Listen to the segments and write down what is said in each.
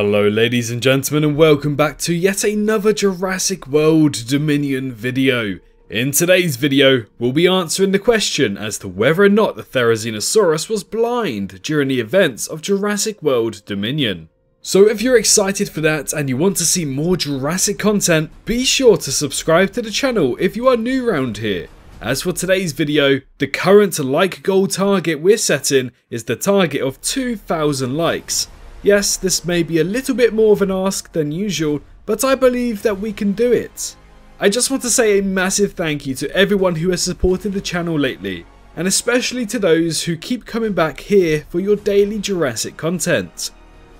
Hello ladies and gentlemen and welcome back to yet another Jurassic World Dominion video. In today's video, we'll be answering the question as to whether or not the Therizinosaurus was blind during the events of Jurassic World Dominion. So if you're excited for that and you want to see more Jurassic content, be sure to subscribe to the channel if you are new around here. As for today's video, the current like goal target we're setting is the target of 2000 likes. Yes, this may be a little bit more of an ask than usual, but I believe that we can do it. I just want to say a massive thank you to everyone who has supported the channel lately, and especially to those who keep coming back here for your daily Jurassic content.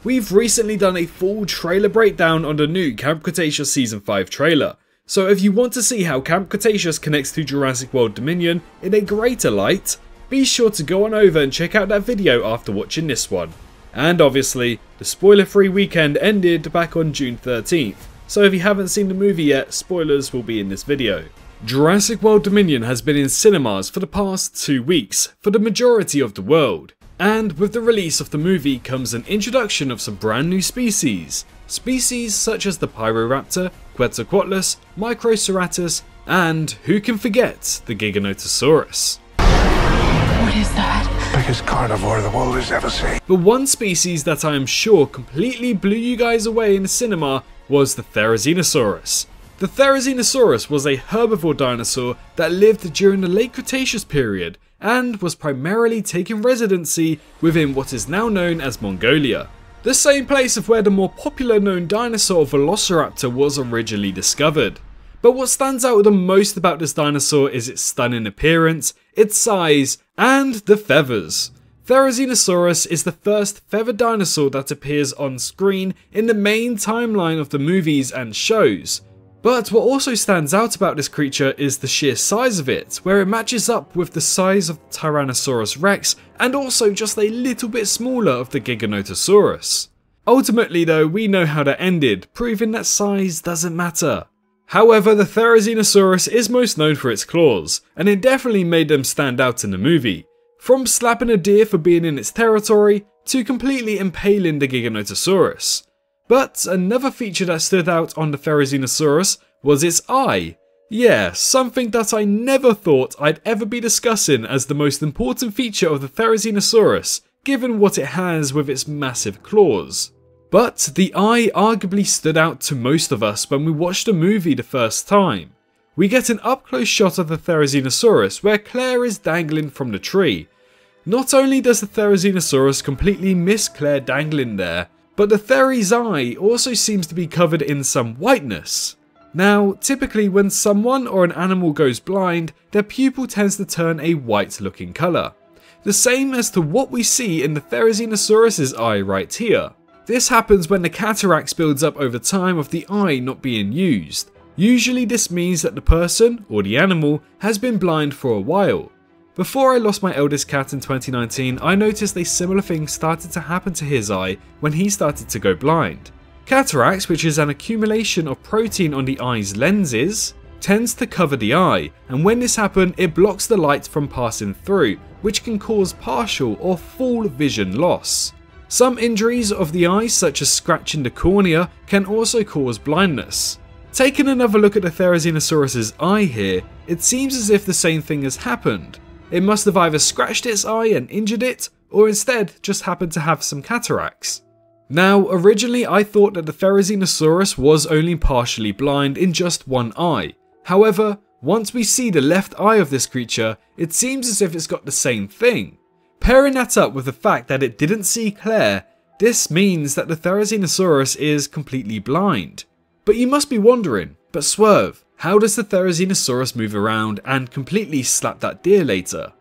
We've recently done a full trailer breakdown on the new Camp Cretaceous Season 5 trailer, so if you want to see how Camp Cretaceous connects to Jurassic World Dominion in a greater light, be sure to go on over and check out that video after watching this one. And obviously, the spoiler free weekend ended back on June 13th, so if you haven't seen the movie yet, spoilers will be in this video. Jurassic World Dominion has been in cinemas for the past two weeks for the majority of the world, and with the release of the movie comes an introduction of some brand new species. Species such as the Pyroraptor, Quetzalcoatlus, Microceratus, and who can forget the Giganotosaurus. Biggest carnivore the world has ever seen. But one species that I am sure completely blew you guys away in the cinema was the Therizinosaurus. The Therizinosaurus was a herbivore dinosaur that lived during the late Cretaceous period and was primarily taking residency within what is now known as Mongolia. The same place of where the more popular known dinosaur Velociraptor was originally discovered. But what stands out the most about this dinosaur is its stunning appearance, its size, and the feathers. Therizinosaurus is the first feathered dinosaur that appears on screen in the main timeline of the movies and shows. But what also stands out about this creature is the sheer size of it, where it matches up with the size of Tyrannosaurus rex and also just a little bit smaller of the Giganotosaurus. Ultimately though, we know how that ended, proving that size doesn't matter. However, the Therizinosaurus is most known for its claws, and it definitely made them stand out in the movie. From slapping a deer for being in its territory, to completely impaling the Giganotosaurus. But another feature that stood out on the Therizinosaurus was its eye. Yeah, something that I never thought I'd ever be discussing as the most important feature of the Therizinosaurus, given what it has with its massive claws. But the eye arguably stood out to most of us when we watched the movie the first time. We get an up close shot of the Therizinosaurus where Claire is dangling from the tree. Not only does the Therizinosaurus completely miss Claire dangling there, but the Theri's eye also seems to be covered in some whiteness. Now, typically when someone or an animal goes blind, their pupil tends to turn a white looking colour. The same as to what we see in the Therizinosaurus's eye right here. This happens when the cataracts builds up over time of the eye not being used. Usually this means that the person, or the animal, has been blind for a while. Before I lost my eldest cat in 2019, I noticed a similar thing started to happen to his eye when he started to go blind. Cataracts, which is an accumulation of protein on the eye's lenses, tends to cover the eye, and when this happens, it blocks the light from passing through, which can cause partial or full vision loss. Some injuries of the eye, such as scratching the cornea, can also cause blindness. Taking another look at the Therizinosaurus's eye here, it seems as if the same thing has happened. It must have either scratched its eye and injured it, or instead just happened to have some cataracts. Now, originally I thought that the Therizinosaurus was only partially blind in just one eye. However, once we see the left eye of this creature, it seems as if it's got the same thing. Pairing that up with the fact that it didn't see Claire, this means that the Therizinosaurus is completely blind. But you must be wondering, but Swrve, how does the Therizinosaurus move around and completely slap that deer later?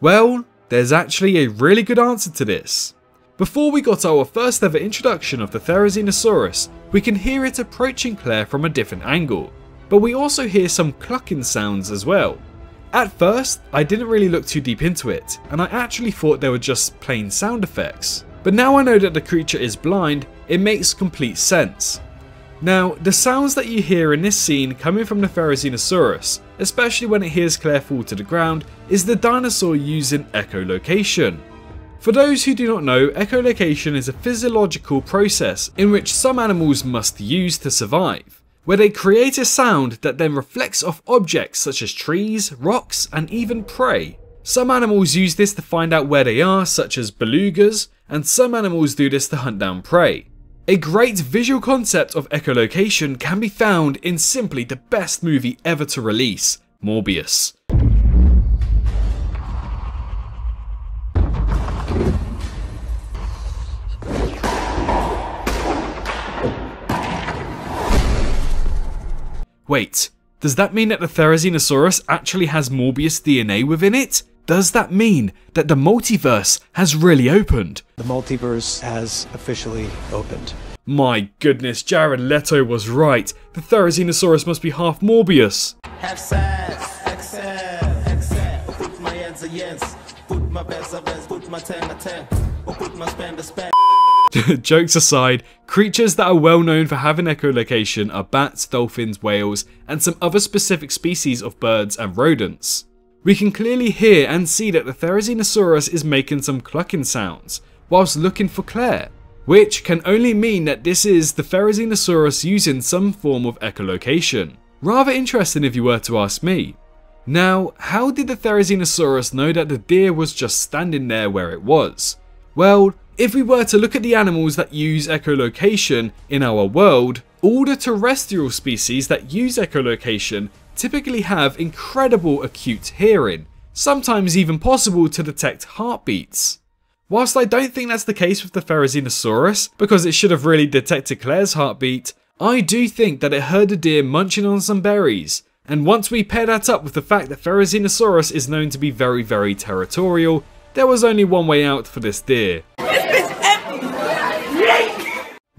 Well, there's actually a really good answer to this. Before we got our first ever introduction of the Therizinosaurus, we can hear it approaching Claire from a different angle, but we also hear some clucking sounds as well. At first, I didn't really look too deep into it, and I actually thought they were just plain sound effects. But now I know that the creature is blind, it makes complete sense. Now, the sounds that you hear in this scene coming from the Therizinosaurus, especially when it hears Claire fall to the ground, is the dinosaur using echolocation. For those who do not know, echolocation is a physiological process in which some animals must use to survive, where they create a sound that then reflects off objects such as trees, rocks, and even prey. Some animals use this to find out where they are, such as belugas, and some animals do this to hunt down prey. A great visual concept of echolocation can be found in simply the best movie ever to release, Morbius. Wait, does that mean that the Therizinosaurus actually has Morbius DNA within it? Does that mean that the multiverse has really opened? The multiverse has officially opened. My goodness, Jared Leto was right. The Therizinosaurus must be half Morbius. Half size, excel, excel. Put my hands against, put my best against, put my ten a ten, or put my spend a spend. Jokes aside, creatures that are well known for having echolocation are bats, dolphins, whales, and some other specific species of birds and rodents. We can clearly hear and see that the Therizinosaurus is making some clucking sounds, whilst looking for Claire, which can only mean that this is the Therizinosaurus using some form of echolocation. Rather interesting if you were to ask me. Now, how did the Therizinosaurus know that the deer was just standing there where it was? Well, if we were to look at the animals that use echolocation in our world, all the terrestrial species that use echolocation typically have incredible acute hearing, sometimes even possible to detect heartbeats. Whilst I don't think that's the case with the Therizinosaurus, because it should have really detected Claire's heartbeat, I do think that it heard a deer munching on some berries, and once we pair that up with the fact that Therizinosaurus is known to be very very territorial, there was only one way out for this deer.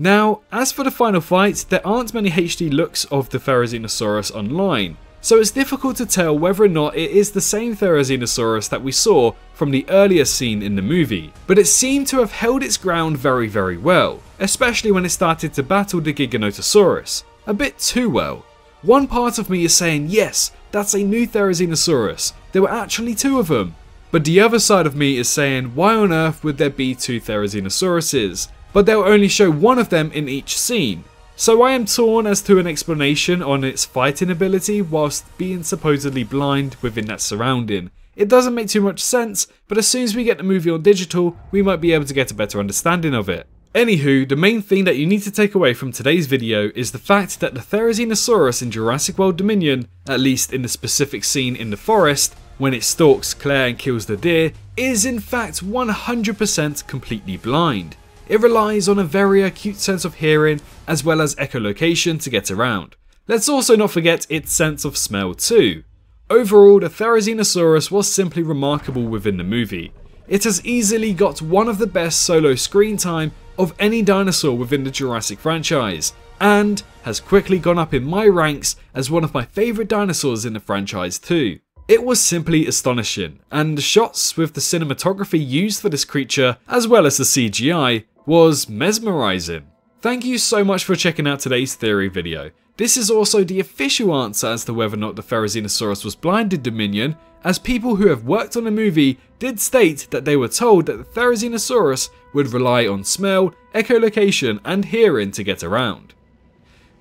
Now, as for the final fight, there aren't many HD looks of the Therizinosaurus online, so it's difficult to tell whether or not it is the same Therizinosaurus that we saw from the earlier scene in the movie, but it seemed to have held its ground very very well, especially when it started to battle the Giganotosaurus, a bit too well. One part of me is saying yes, that's a new Therizinosaurus, there were actually two of them, but the other side of me is saying why on earth would there be two Therizinosauruses? But they'll only show one of them in each scene. So I am torn as to an explanation on its fighting ability whilst being supposedly blind within that surrounding. It doesn't make too much sense, but as soon as we get the movie on digital, we might be able to get a better understanding of it. Anywho, the main thing that you need to take away from today's video is the fact that the Therizinosaurus in Jurassic World Dominion, at least in the specific scene in the forest, when it stalks Claire and kills the deer, is in fact 100% completely blind. It relies on a very acute sense of hearing as well as echolocation to get around. Let's also not forget its sense of smell too. Overall, the Therizinosaurus was simply remarkable within the movie. It has easily got one of the best solo screen time of any dinosaur within the Jurassic franchise, and has quickly gone up in my ranks as one of my favourite dinosaurs in the franchise too. It was simply astonishing, and the shots with the cinematography used for this creature, as well as the CGI, was mesmerizing. Thank you so much for checking out today's theory video. This is also the official answer as to whether or not the Therizinosaurus was blinded Dominion, as people who have worked on the movie did state that they were told that the Therizinosaurus would rely on smell, echolocation, and hearing to get around.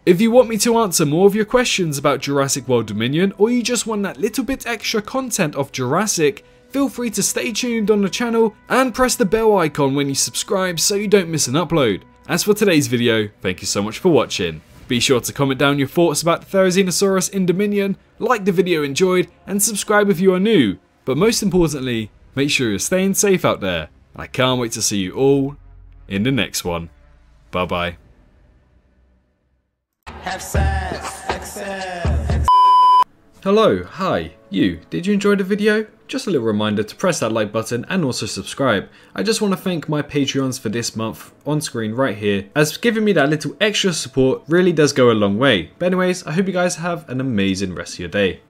If you want me to answer more of your questions about Jurassic World Dominion, or you just want that little bit extra content of Jurassic, feel free to stay tuned on the channel and press the bell icon when you subscribe so you don't miss an upload. As for today's video, thank you so much for watching. Be sure to comment down your thoughts about the Therizinosaurus in Dominion, like the video enjoyed, and subscribe if you are new. But most importantly, make sure you're staying safe out there. I can't wait to see you all in the next one. Bye bye. Half size, excel. Hello, hi, you. Did you enjoy the video? Just a little reminder to press that like button and also subscribe. I just want to thank my Patreons for this month on screen right here, as giving me that little extra support really does go a long way. But anyways, I hope you guys have an amazing rest of your day.